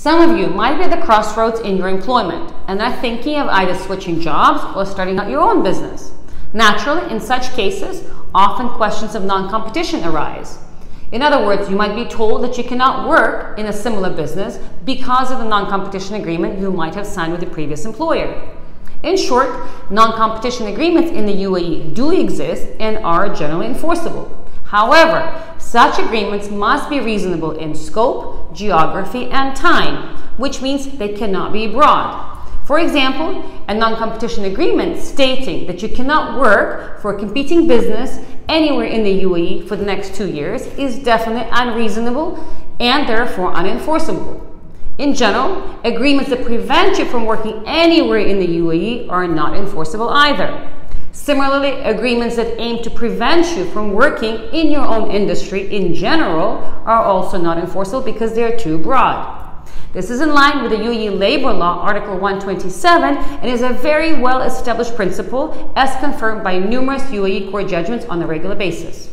Some of you might be at the crossroads in your employment and are thinking of either switching jobs or starting out your own business. Naturally, in such cases, often questions of non competition arise. In other words, you might be told that you cannot work in a similar business because of the non competition agreement you might have signed with the previous employer. In short, non competition agreements in the UAE do exist and are generally enforceable. However, such agreements must be reasonable in scope, geography, and time, which means they cannot be broad. For example, a non-competition agreement stating that you cannot work for a competing business anywhere in the UAE for the next two years is definitely unreasonable and therefore unenforceable. In general, agreements that prevent you from working anywhere in the UAE are not enforceable either. Similarly, agreements that aim to prevent you from working in your own industry in general are also not enforceable because they are too broad. This is in line with the UAE Labor Law, Article 127, and is a very well established principle as confirmed by numerous UAE court judgments on a regular basis.